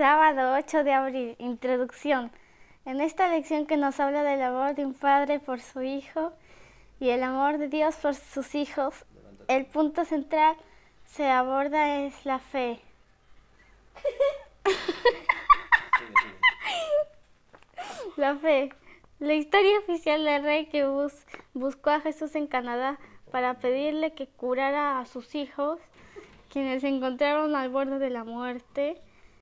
Sábado 8 de abril, introducción. En esta lección que nos habla del amor de un padre por su hijo y el amor de Dios por sus hijos, el punto central se aborda es la fe. la fe. La historia oficial del rey que buscó a Jesús en Canadá para pedirle que curara a sus hijos, quienes se encontraron al borde de la muerte